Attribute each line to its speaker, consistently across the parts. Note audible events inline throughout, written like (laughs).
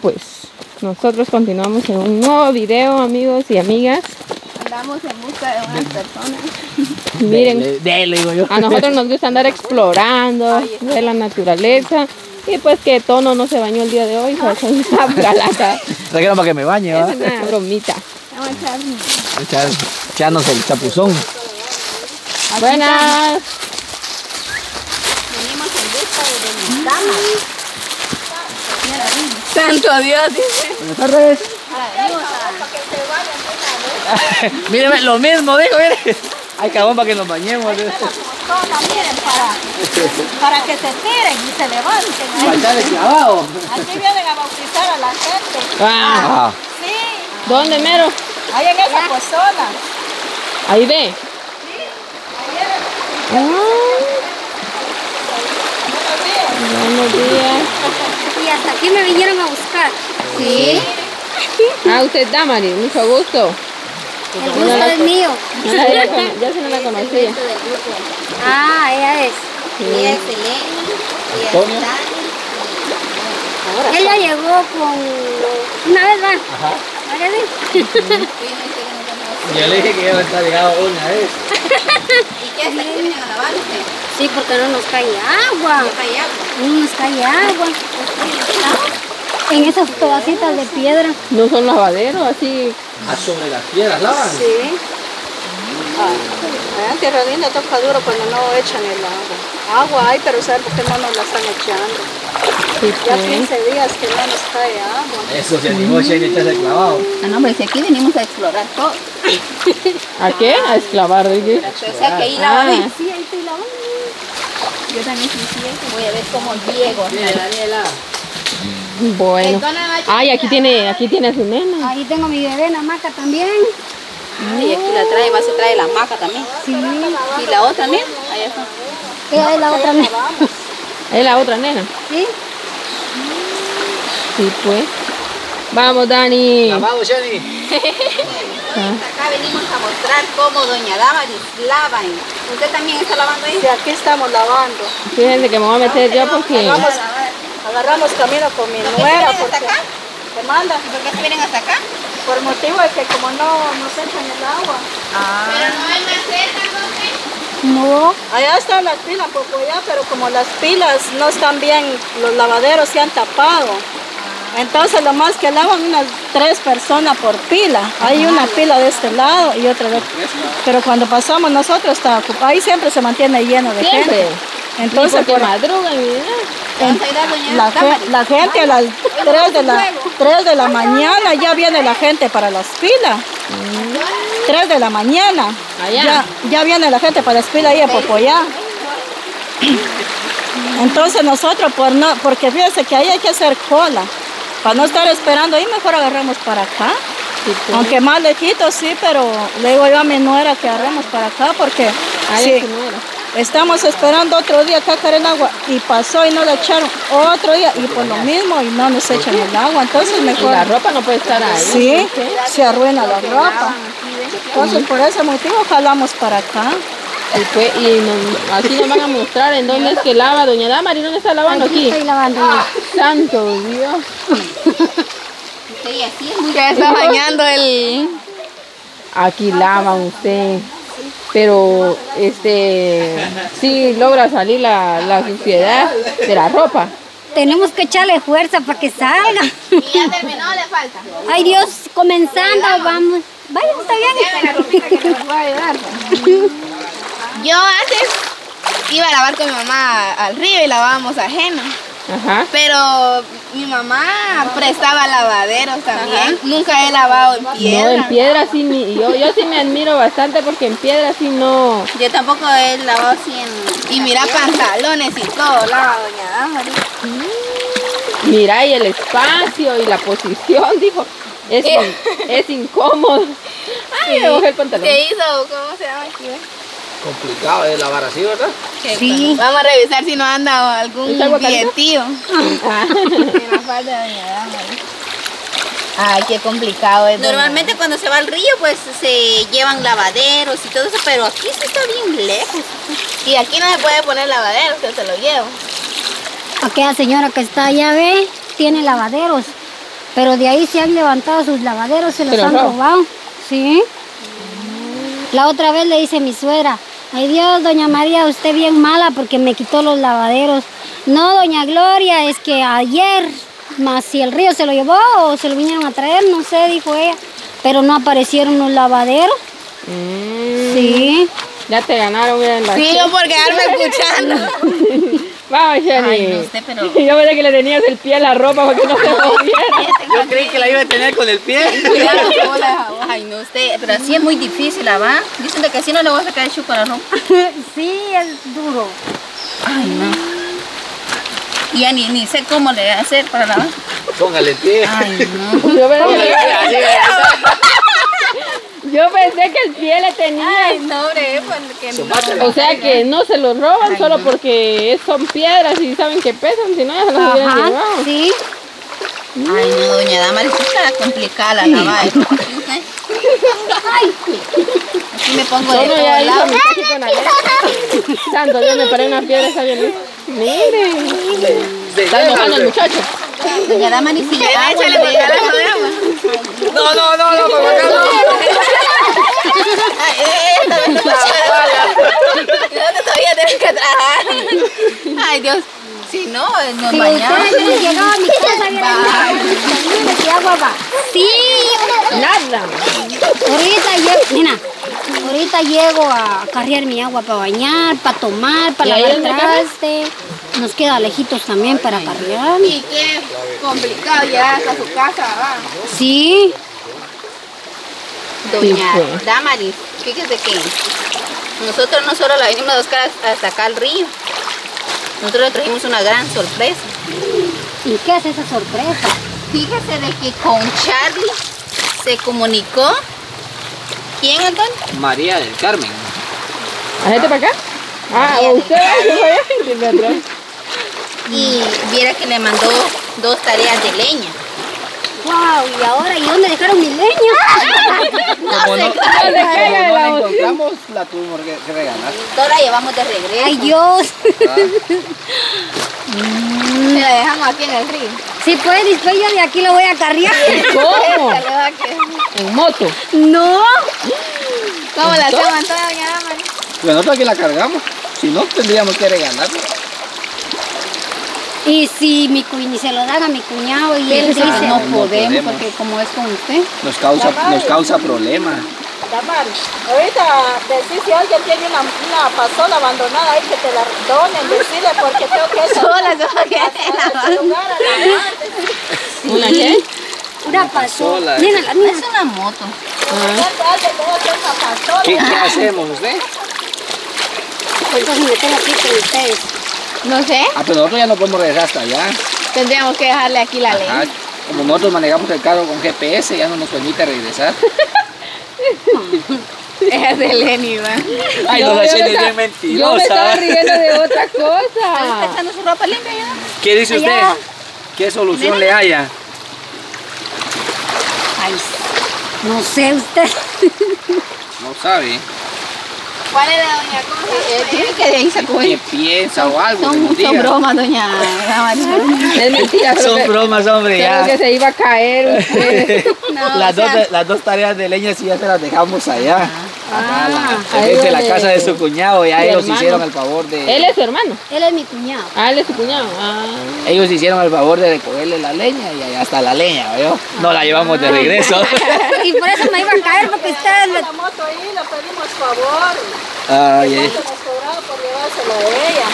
Speaker 1: pues nosotros continuamos en un nuevo video, amigos y amigas.
Speaker 2: Andamos en busca de unas personas. (laughs)
Speaker 1: Miren,
Speaker 3: Dele, dele, digo yo.
Speaker 1: a nosotros nos gusta andar explorando, ver la naturaleza. Y pues que Tono no se bañó el día de hoy, pues es una galata. (laughs)
Speaker 3: Trajeron para que me bañe, ¿va?
Speaker 1: Es una bromita.
Speaker 2: Vamos a echar
Speaker 3: Echar, echarnos el chapuzón.
Speaker 1: Buenas.
Speaker 2: Venimos en busca de mis damas. Santo Dios, dice.
Speaker 3: Buenas tardes. (laughs) Lo mismo, digo, mire. Hay cabón para que nos bañemos.
Speaker 2: Miren, para, para que se tiren y se levanten. ahí.
Speaker 3: Faltar clavado.
Speaker 2: Aquí vienen a bautizar a la gente.
Speaker 1: Ah,
Speaker 3: Ah,
Speaker 2: Sí,
Speaker 1: ¿Dónde mero?
Speaker 2: ahí en esa pozona.
Speaker 1: Ahí ve. Buenos días.
Speaker 4: Hasta aquí me vinieron a buscar. Sí.
Speaker 1: Ah, usted es Damari, mucho gusto.
Speaker 4: El gusto es mío.
Speaker 1: No la yo sí no la (laughs) conocía.
Speaker 4: Ah, ella es.
Speaker 2: Y es Elena, y
Speaker 3: Antonio.
Speaker 2: está.
Speaker 4: Ella llegó con... Una vez va. ¿Ahora sí? (laughs)
Speaker 3: yo le dije que ya está llegado una vez.
Speaker 2: ¿Y qué es? ¿Aquí vienen a lavarse?
Speaker 4: Sí, porque no nos cae agua.
Speaker 2: ¿Qué hay agua?
Speaker 4: No nos cae agua. En esas pedacitas de piedra.
Speaker 1: No son lavaderos, así.
Speaker 3: Ah, sobre las piedras lavan.
Speaker 4: Sí.
Speaker 2: En Tierra Linda toca duro cuando no echan el agua. Agua hay, pero ¿saben por qué no nos la están echando?
Speaker 1: Sí,
Speaker 2: Ya
Speaker 1: pues.
Speaker 2: 15 días que no nos cae agua.
Speaker 3: Eso se animó Shane a clavado.
Speaker 2: Ah, no, hombre, si aquí venimos a explorar todo.
Speaker 1: ¿A qué? A esclavar, dije.
Speaker 2: O sea que ahí
Speaker 1: Ah.
Speaker 2: la ven. Sí, ahí estoy lavando. Yo también sí, sí, voy a ver cómo llego.
Speaker 1: Bueno. Ay, aquí tiene, aquí tiene a su nena.
Speaker 4: Ahí tengo mi bebé en la hamaca también.
Speaker 2: Y aquí la trae, va, se trae la maca también.
Speaker 4: Sí.
Speaker 2: Y la otra, mira, allá está.
Speaker 4: Es la otra. ne- (laughs)
Speaker 1: Es la otra nena.
Speaker 4: Sí.
Speaker 1: Sí, pues. Vamos, Dani.
Speaker 3: Lavado, (laughs) Shani.
Speaker 2: Acá venimos a mostrar cómo Doña Damaris lava. ¿Usted también está lavando ahí? Sí, aquí estamos lavando.
Speaker 1: Fíjense que me voy a meter yo porque.
Speaker 2: Agarramos, agarramos camino con mi nuera. porque ¿Te manda? ¿Por qué se vienen hasta acá? Por motivo de que como no nos echan el agua.
Speaker 4: Ah.
Speaker 2: Pero no hay maceta,
Speaker 4: No.
Speaker 2: Allá están las pilas, poco allá, pero como las pilas no están bien, los lavaderos se han tapado. Entonces lo más que lavan unas tres personas por pila. Hay una pila de este lado y otra de otro. Pero cuando pasamos nosotros está ocupado. Ahí siempre se mantiene lleno de
Speaker 1: Siempre.
Speaker 2: gente. Entonces por,
Speaker 1: madrugan y
Speaker 2: en- la, ge- la gente a las 3 de la, 3 de la mañana ya viene la gente para las pilas. 3 de la mañana. Ya, ya viene la gente para las pilas ahí en Popoyá. Entonces nosotros, por no, porque fíjense que ahí hay que hacer cola. Para no estar esperando ahí, mejor agarramos para acá. Aunque más lejitos sí, pero le digo yo a mi nuera que agarremos para acá porque
Speaker 1: Ahí
Speaker 2: sí. Estamos esperando otro día acá caer el agua y pasó y no le echaron otro día y por lo mismo y no nos echan el agua. Entonces
Speaker 1: Y
Speaker 2: mejor
Speaker 1: la ropa no puede estar ahí.
Speaker 2: sí, se arruina la ropa. Entonces por ese motivo jalamos para acá.
Speaker 1: Y, pues, y nos- aquí nos van a mostrar en dónde es que lava Doña Damari. ¿Dónde está lavando
Speaker 4: Aquí
Speaker 1: aquí?
Speaker 4: estoy lavando.
Speaker 1: Santo Dios.
Speaker 2: Sí, así es muy Ya está bañando el...
Speaker 1: Aquí lavan usted. Pero, este, sí logra salir la, la suciedad de la ropa.
Speaker 4: Tenemos que echarle fuerza para que salga.
Speaker 2: ¿Y ya terminó le falta?
Speaker 4: Ay Dios, comenzando, vamos. Vaya, está bien.
Speaker 5: Yo antes iba a lavar con mi mamá al río y lavábamos ajeno.
Speaker 1: Ajá.
Speaker 5: Pero mi mamá prestaba lavaderos también. Nunca he lavado en
Speaker 1: No,
Speaker 5: piedra.
Speaker 1: en piedra sí, ni- yo, yo sí me admiro bastante porque en piedra sí no.
Speaker 5: Yo tampoco he lavado así en... Y mira pantalones y todo, lava doña Damaris.
Speaker 1: Mira, y el espacio y la posición, (laughs) dijo, es, in- es incómodo. (laughs) Ay, me bajé el pantalón.
Speaker 5: ¿Qué hizo? ¿Cómo se llama aquí?
Speaker 3: Complicado de lavar así, ¿verdad?
Speaker 4: Sí.
Speaker 5: Vamos a revisar si no anda algún billetío. (laughs) Ay, qué complicado es.
Speaker 2: Normalmente cuando se va al río pues se llevan lavaderos y todo eso, pero aquí sí está bien lejos.
Speaker 5: Y aquí no se puede poner lavadero, que se lo llevo.
Speaker 4: Aquella señora que está allá, ve, tiene lavaderos. Pero de ahí se han levantado sus lavaderos, se los
Speaker 1: ¿Se los
Speaker 4: han robado. Sí. La otra vez le dice mi suegra, ay Dios, doña María, usted bien mala porque me quitó los lavaderos. No, doña Gloria, es que ayer, más si el río se lo llevó o se lo vinieron a traer, no sé, dijo ella. Pero no aparecieron los lavaderos.
Speaker 1: Mm,
Speaker 4: Sí.
Speaker 1: Ya te ganaron en la
Speaker 5: Sí, yo por quedarme (laughs) escuchando. (laughs)
Speaker 1: Vamos, Jenny.
Speaker 5: Ay, no sé, pero- (laughs)
Speaker 1: Yo pensé que le tenías el pie a la ropa para que no se (laughs) moviera.
Speaker 3: Yo creí que la iba a tener con el pie.
Speaker 5: Cuidado, hola. Ay, no sé, pero así es muy difícil, ¿la va? Dicen que así no le voy a sacar el chupo a la ropa. (laughs)
Speaker 4: sí, es duro.
Speaker 5: Ay, no. Y ya ni, ni sé cómo le voy a hacer para lavar.
Speaker 3: Póngale el pie.
Speaker 5: Ay, no.
Speaker 1: Yo pensé,
Speaker 3: Póngale el pie. así,
Speaker 1: yo pensé que el pie le tenía.
Speaker 5: Ay, no, hombre, pues que no.
Speaker 1: O sea que no se los roban solo porque son piedras y saben que pesan, si no ya se los hubieran llevado.
Speaker 4: sí.
Speaker 5: Ay, no, doña Dama, sí está complicada la lavada. Ay, aquí me pongo de
Speaker 1: Solo
Speaker 5: todo
Speaker 1: ya hizo
Speaker 5: lado.
Speaker 1: mi con la. Santo Dios, me paré una piedra, está bien. Miren. Está enojando el muchacho.
Speaker 5: Doña Dama ni siquiera agua le voy a dar agua.
Speaker 3: No, no, no, no, por acá no.
Speaker 5: Ay, eh, esta vez no ¿Dónde todavía tienes que trabajar? Ay, Dios. Si no, nos bañamos.
Speaker 4: ustedes a mi casa. Sí,
Speaker 1: Nada.
Speaker 4: ahorita llego, mira, ahorita llego a cargar mi agua para bañar, para tomar,
Speaker 1: ¿Y
Speaker 4: para lavar traste. Nos queda lejitos también para cargar.
Speaker 5: Y qué complicado llegar hasta su casa, va.
Speaker 4: Sí,
Speaker 5: Doña. Damaris, fíjese que nosotros no solo la venimos a buscar hasta acá al río, nosotros le trajimos una gran sorpresa.
Speaker 4: ¿y qué es esa sorpresa?
Speaker 5: Fíjese de que con Charlie se comunicó. ¿Quién, Antonio?
Speaker 3: María del Carmen.
Speaker 1: ¿A gente para acá? Ah,
Speaker 5: María
Speaker 1: ¿o
Speaker 5: del
Speaker 1: usted.
Speaker 5: Y viera que le mandó dos tareas de leña.
Speaker 4: Wow, y ahora, ¿y dónde dejaron mi leña? (laughs)
Speaker 3: No,
Speaker 1: se
Speaker 3: no
Speaker 1: la
Speaker 3: la tuvimos que, regalar.
Speaker 5: Toda la llevamos de regreso.
Speaker 4: Ay, Dios.
Speaker 5: Se la dejamos aquí en el río.
Speaker 4: Si puede, después yo de aquí lo voy a cargar. (laughs)
Speaker 1: ¿Cómo? (laughs) En moto.
Speaker 4: No.
Speaker 5: ¿Cómo la hacemos entonces, doña Damaris?
Speaker 3: Pues nosotros aquí la cargamos. Si no, tendríamos que regalarla.
Speaker 4: Y si mi cuñi se lo dan a mi cuñado y él
Speaker 5: Dice,
Speaker 4: dice,
Speaker 5: no
Speaker 3: no
Speaker 5: podemos
Speaker 3: podemos.
Speaker 5: porque como es con usted.
Speaker 3: Nos causa, nos causa problemas.
Speaker 2: Damaris, ahorita decir si alguien tiene una, una pasola abandonada ahí que te la donen, decirle porque tengo que ir
Speaker 5: Sola, que. (laughs)
Speaker 1: ¿Una qué?
Speaker 4: una pasola.
Speaker 3: pasola.
Speaker 4: Mira,
Speaker 5: es una moto.
Speaker 2: Pasola.
Speaker 3: ¿Qué, qué hacemos usted?
Speaker 4: Entonces me tengo aquí con ustedes.
Speaker 5: No sé.
Speaker 3: Ah, pero nosotros ya no podemos regresar hasta allá.
Speaker 5: Tendríamos que dejarle aquí la
Speaker 3: Ajá.
Speaker 5: leña.
Speaker 3: Como nosotros manejamos el carro con GPS, ya no nos permite regresar. (laughs) (laughs)
Speaker 5: Es de Lenny, va.
Speaker 3: Ay,
Speaker 1: No,
Speaker 3: no,
Speaker 1: yo me
Speaker 3: bien
Speaker 1: Yo me estaba
Speaker 3: mentirosa.
Speaker 1: riendo de otra
Speaker 5: ¿Está
Speaker 1: cosa.
Speaker 5: echando su ropa limpia ya?
Speaker 3: ¿Qué dice usted? ¿Qué solución le haya?
Speaker 4: Ay, no sé usted.
Speaker 3: No sabe.
Speaker 5: ¿Cuál es la doña cosa? Eh, tiene que de ahí sacó
Speaker 3: ¿Qué
Speaker 5: él.
Speaker 3: piensa o algo? que
Speaker 5: Son, son bromas, doña.
Speaker 1: Es mentira.
Speaker 3: Son
Speaker 1: que-
Speaker 3: bromas, hombre, ya.
Speaker 1: que se iba a caer usted. (laughs)
Speaker 5: No,
Speaker 3: las,
Speaker 5: o sea,
Speaker 3: dos, las dos tareas de leña sí ya se las dejamos allá. Acá, la, de
Speaker 1: donde-
Speaker 3: casa de su cuñado, ya ellos
Speaker 1: hermano.
Speaker 3: hicieron el favor de...
Speaker 1: Él es su hermano.
Speaker 4: Él es mi cuñado.
Speaker 1: Ah, él es su cuñado. Ah.
Speaker 3: Ellos hicieron el favor de recogerle la leña y allá está la leña, ¿veo? No la llevamos de regreso. (laughs)
Speaker 4: Y por eso me iba a caer porque ustedes.
Speaker 2: La moto ahí le pedimos favor.
Speaker 3: Ay, ay.
Speaker 2: ¿Cuánto nos cobraba por llevársela a ella?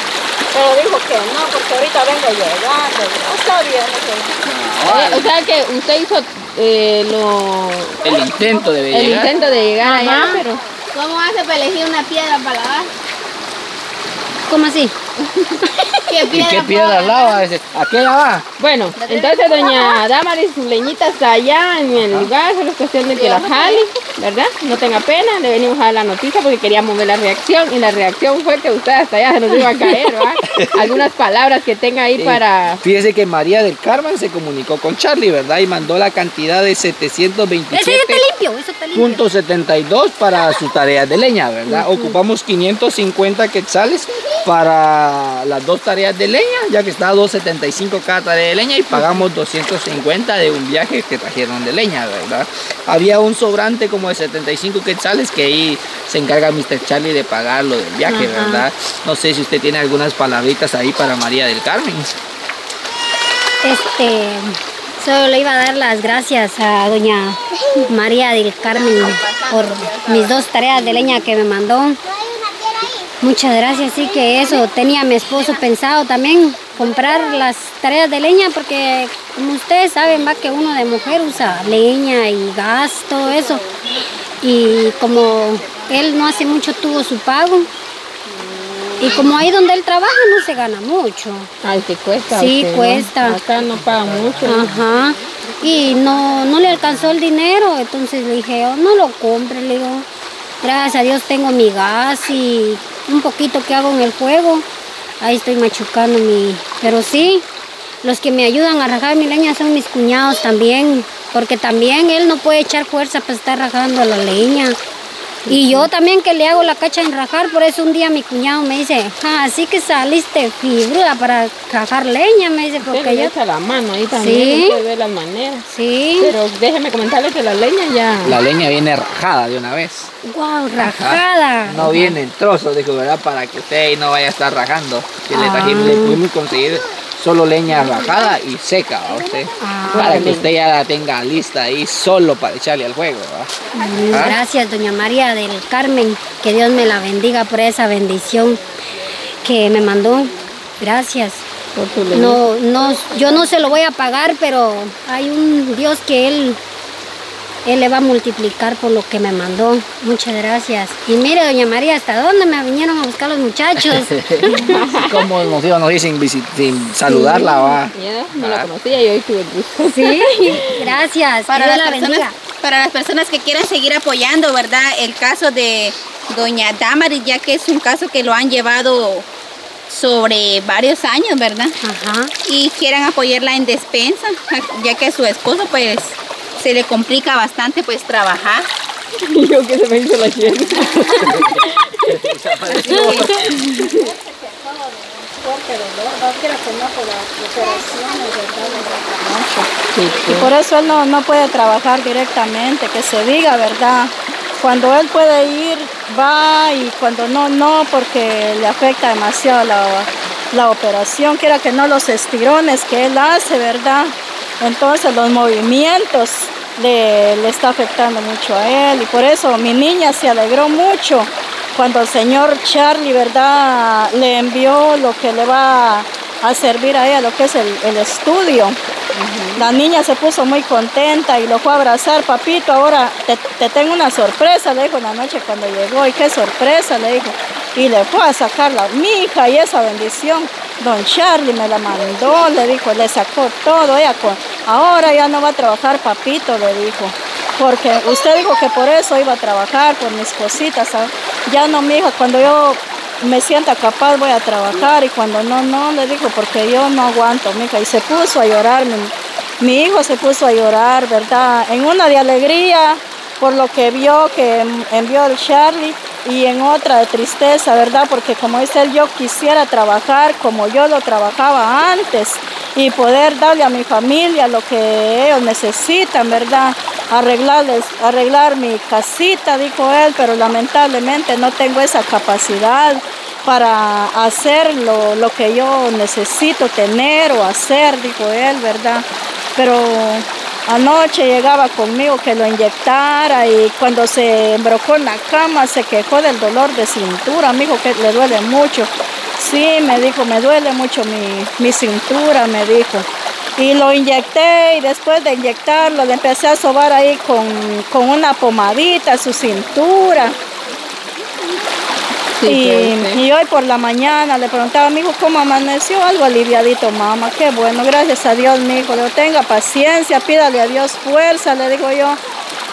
Speaker 2: Pero dijo que no, porque ahorita vengo llegando. No está bien. ok.
Speaker 1: Eh, o sea que usted hizo eh, lo,
Speaker 3: El intento de
Speaker 1: el
Speaker 3: llegar.
Speaker 1: intento de llegar allá,
Speaker 5: Ajá.
Speaker 1: pero
Speaker 5: ¿Cómo hace para elegir una piedra para lavar?
Speaker 4: ¿Cómo así? (laughs)
Speaker 5: ¿Qué
Speaker 3: ¿Y
Speaker 5: piedra
Speaker 3: qué
Speaker 5: puedo
Speaker 3: piedra lava? Dice, Aquella va.
Speaker 1: bueno, entonces doña Damaris, su leñita está allá en el lugar, solo es cuestión de que la jale, ¿verdad? No tenga pena, le venimos a dar la noticia porque queríamos ver la reacción y la reacción fue que usted hasta allá se nos iba a caer, ¿verdad? (laughs) Algunas palabras que tenga ahí para...
Speaker 3: Fíjese que María del Carmen se comunicó con Charlie, ¿verdad? Y mandó la cantidad de
Speaker 4: Ese ya
Speaker 3: 727.
Speaker 4: está limpio, eso está limpio.
Speaker 3: Punto 72 para sus tareas de leña, ¿verdad? Ocupamos 550 quetzales para la- las dos tareas de leña, ya que está a 2.75 cada tarea de leña y pagamos 250 de un viaje que trajeron de leña, ¿verdad? Había un sobrante como de 75 quetzales que ahí se encarga Mr. Charlie de pagar lo del viaje,
Speaker 4: Ajá.
Speaker 3: ¿verdad? No sé si usted tiene algunas palabritas ahí para María del Carmen.
Speaker 4: Este, solo le iba a dar las gracias a doña María del Carmen por mis dos tareas de leña que me mandó. Muchas gracias, sí que eso tenía mi esposo pensado también, comprar las tareas de leña, porque como ustedes saben, va que uno de mujer usa leña y gas, todo eso. Y como él no hace mucho tuvo su pago, y como ahí donde él trabaja no se gana mucho.
Speaker 1: Ay, que cuesta.
Speaker 4: Sí,
Speaker 1: usted, ¿no?
Speaker 4: cuesta.
Speaker 1: Acá no paga mucho.
Speaker 4: Ajá. Y no, no le alcanzó el dinero, entonces le dije, "Oh, no lo compre, le digo, gracias a Dios tengo mi gas y un poquito que hago en el juego. Ahí estoy machucando mi... Pero sí, los que me ayudan a rajar mi leña son mis cuñados también, porque también él no puede echar fuerza para estar rajando la leña. Y yo también que le hago la cacha en rajar, por eso un día mi cuñado me dice, "Ah, así que saliste fibra para rajar leña, me dice,
Speaker 1: Usted
Speaker 4: porque
Speaker 1: le
Speaker 4: yo...
Speaker 1: echa la mano ahí también.
Speaker 4: Sí.
Speaker 1: Usted ve las maneras.
Speaker 4: Sí.
Speaker 1: Pero déjeme comentarle que la leña ya.
Speaker 3: La leña viene rajada de una vez.
Speaker 4: Wow, rajada.
Speaker 3: No viene en trozos, dijo, ¿verdad? Para que usted ahí no vaya a estar rajando. Que le,
Speaker 4: Ah.
Speaker 3: trajimos, le pudimos conseguir solo leña rajada y seca usted.
Speaker 4: Ah.
Speaker 3: para que usted ya la tenga lista ahí solo para echarle al juego. Ah.
Speaker 4: Gracias, doña María del Carmen. Que Dios me la bendiga por esa bendición que me mandó. Gracias.
Speaker 1: Por su leña.
Speaker 4: No, no, yo no se lo voy a pagar, pero hay un Dios que él, él le va a multiplicar por lo que me mandó. Muchas gracias. Y mire, doña María, ¿hasta dónde me vinieron a buscar los muchachos? (laughs)
Speaker 3: Como nos iban a ir sin, saludarla, va.
Speaker 1: Ya, no la conocía y hoy tuve el gusto.
Speaker 4: Sí, gracias.
Speaker 5: Para
Speaker 4: Dios
Speaker 5: las,
Speaker 4: la
Speaker 5: personas,
Speaker 4: bendiga.
Speaker 5: para las personas que quieran seguir apoyando, ¿verdad? El caso de doña Damaris, ya que es un caso que lo han llevado sobre varios años, ¿verdad?
Speaker 4: Ajá.
Speaker 5: Y quieran apoyarla en despensa, ya que su esposo pues se le complica bastante pues trabajar.
Speaker 1: Y (laughs) yo que se me hizo la llena.
Speaker 2: Y por eso él no, no puede trabajar directamente, que se diga verdad. Cuando él puede ir, va y cuando no, no, porque le afecta demasiado la, la operación. Quiera que no los estirones que él hace, ¿verdad? Entonces los movimientos le, le está afectando mucho a él. Y por eso mi niña se alegró mucho cuando el señor Charlie, ¿verdad? Le envió lo que le va a servir a ella, lo que es el, el estudio. La niña se puso muy contenta y lo fue a abrazar, papito, ahora te, te tengo una sorpresa, le dijo en la noche cuando llegó, y qué sorpresa, le dijo. Y le fue a sacar la mi hija y esa bendición. Don Charlie me la mandó, le dijo, le sacó todo, ella ahora ya no va a trabajar, papito, le dijo. Porque usted dijo que por eso iba a trabajar, por mis cositas. ¿sabe? Ya no, mi hija, cuando yo me sienta capaz voy a trabajar y cuando no, no, le dijo, porque yo no aguanto, mija. Y se puso a llorar, mi, mi hijo se puso a llorar, ¿verdad? En una de alegría por lo que vio que envió el Charlie y en otra de tristeza, ¿verdad? Porque como dice él, yo quisiera trabajar como yo lo trabajaba antes y poder darle a mi familia lo que ellos necesitan, ¿verdad? Arreglarles, arreglar mi casita, dijo él, pero lamentablemente no tengo esa capacidad para hacer lo, lo que yo necesito tener o hacer, dijo él, ¿verdad? Pero anoche llegaba conmigo que lo inyectara y cuando se embrocó en la cama se quejó del dolor de cintura, me dijo que le duele mucho. Sí, me dijo, me duele mucho mi, mi cintura, me dijo. Y lo inyecté y después de inyectarlo le empecé a sobar ahí con, con una pomadita su cintura.
Speaker 1: Sí,
Speaker 2: y, hoy por la mañana le preguntaba a mi hijo cómo amaneció, algo aliviadito, mamá, qué bueno, gracias a Dios, mi hijo, le digo, tenga paciencia, pídale a Dios fuerza, le digo yo.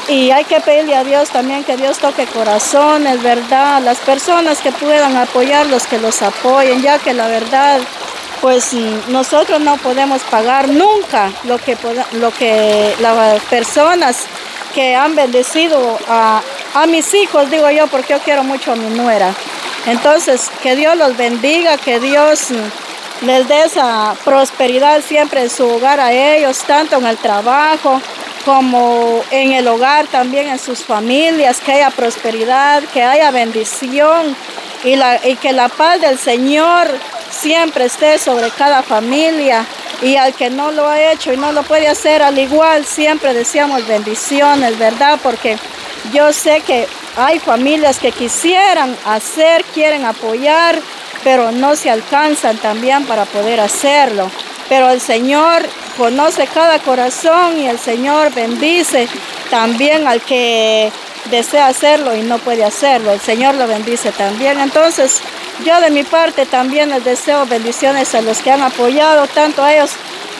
Speaker 2: Y hay que pedirle a Dios también que Dios toque corazones, ¿verdad? Las personas que puedan apoyarlos, que los apoyen, ya que la verdad, pues nosotros no podemos pagar nunca lo que, lo que las personas que han bendecido a, a mis hijos, digo yo, porque yo quiero mucho a mi nuera. Entonces, que Dios los bendiga, que Dios les dé esa prosperidad siempre en su hogar a ellos, tanto en el trabajo como en el hogar, también en sus familias, que haya prosperidad, que haya bendición y, que la paz del Señor siempre esté sobre cada familia y al que no lo ha hecho y no lo puede hacer al igual, siempre deseamos bendiciones, ¿verdad? Porque yo sé que hay familias que quisieran hacer, quieren apoyar, pero no se alcanzan también para poder hacerlo. Pero el Señor conoce cada corazón y el Señor bendice también al que desea hacerlo y no puede hacerlo. El Señor lo bendice también. Entonces, yo de mi parte también les deseo bendiciones a los que han apoyado, tanto a ellos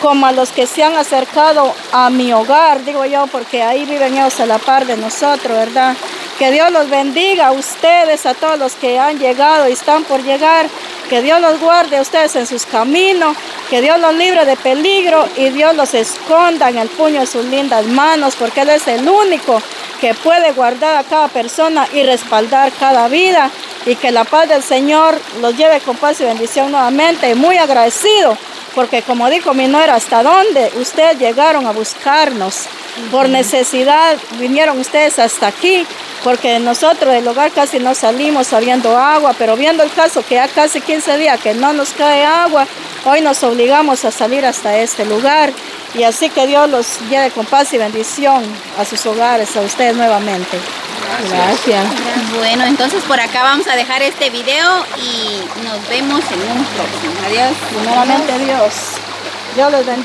Speaker 2: como a los que se han acercado a mi hogar, digo yo, porque ahí viven ellos a la par de nosotros, ¿verdad? Que Dios los bendiga a ustedes, a todos los que han llegado y están por llegar. Que Dios los guarde a ustedes en sus caminos, que Dios los libre de peligro y Dios los esconda en el puño de sus lindas manos, porque Él es el único que puede guardar a cada persona y respaldar cada vida. Y que la paz del Señor los lleve con paz y bendición nuevamente. Muy agradecido, porque como dijo mi nuera, ¿hasta dónde ustedes llegaron a buscarnos? Por necesidad vinieron ustedes hasta aquí porque nosotros del hogar casi no salimos sabiendo agua, pero viendo el caso que ya casi 15 días que no nos cae agua, hoy nos obligamos a salir hasta este lugar y así que Dios los lleve con paz y bendición a sus hogares, a ustedes nuevamente.
Speaker 1: Gracias.
Speaker 5: Bueno, entonces por acá vamos a dejar este video y nos vemos en un próximo. Adiós.
Speaker 2: Primeramente Dios. Dios les bendiga.